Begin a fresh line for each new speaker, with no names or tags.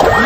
you